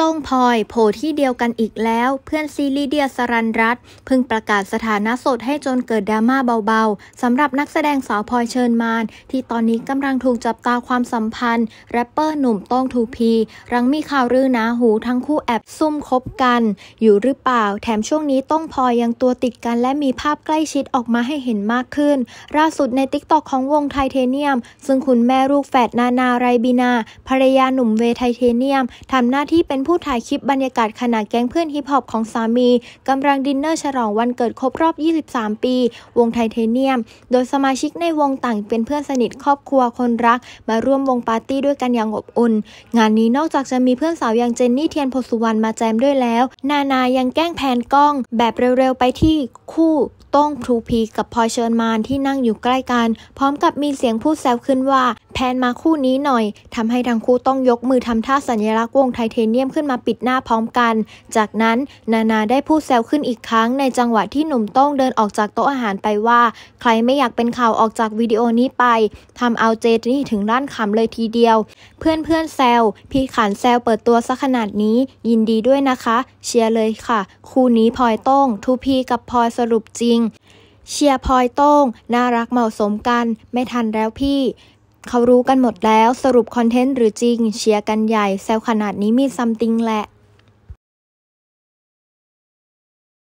โต้งพลอยโผล่ที่เดียวกันอีกแล้ว เพื่อนซี้ลีเดียศรัณย์รัชต์เพิ่งประกาศสถานะโสดให้จนเกิดดราม่าเบาๆสำหรับนักแสดงสาวพลอยเฌอมาลย์ ที่ตอนนี้กำลังถูกจับตาความสัมพันธ์ แรปเปอร์หนุ่มโต้ง Twopee หลังมีข่าวลือหนาหูทั้งคู่แอบซุ่มคบกัน อยู่หรือเปล่า แถมช่วงนี้โต้งพลอยยังตัวติดกันและมีภาพใกล้ชิดออกมาให้เห็นมากขึ้นล่าสุดใน TikTok ของวง Thaitanium ซึ่งคุณแม่ลูกแฝดนานาไรบีนาภรรยาหนุ่มเวย์ Thaitanium ทำหน้าที่เป็นผู้ถ่ายคลิปบรรยากาศขณะแก๊งเพื่อนฮิปฮอปของสามีกำลังดินเนอร์ฉลองวันเกิดครบรอบ 23 ปี วง Thaitanium โดยสมาชิกในวงต่างเป็นเพื่อนสนิทครอบครัวคนรัก มาร่วมวงปาร์ตี้ด้วยกันอย่างอบอุ่น งานนี้นอกจากจะมีเพื่อนสาวอย่างเจนนี่เทียนโพธิ์สุวรรณมาแจมด้วยแล้ว นานายังแกล้งแพนกล้อง แบบเร็วๆไปที่คู่โต้ง Twopee กับพลอยเฌอมาลย์ที่นั่งอยู่ใกล้กัน พร้อมกับมีเสียงพูดแซวขึ้นว่า แพนมาคู่นี้หน่อยทำให้ทั้งคู่ต้องยกมือทำท่าสัญลักษณ์วงไทเทเนียมขึ้นมาปิดหน้าพร้อมกัน จากนั้นนานาได้พูดแซวขึ้นอีกครั้งในจังหวะที่หนุ่มโต้งเดินออกจากโต๊ะอาหารไปว่า ใครไม่อยากเป็นข่าวออกจากวิดีโอนี้ไปทำเอาเจนี่ถึงด้านขำเลยทีเดียว เพื่อนเพื่อนแซวพี่ขันแซวเปิดตัวซะขนาดนี้ ยินดีด้วยนะคะ เชียร์เลยค่ะ คู่นี้พลอยโต้งทูพีกับพลอยสรุปจริงเชียร์พลอยโต้ง น่ารักเหมาะสมกัน ไม่ทันแล้วพี่เขารู้กันหมดแล้วสรุปคอนเทนต์หรือจริง เชียร์กันใหญ่แซวขนาดนี้มีซัมติงแหละ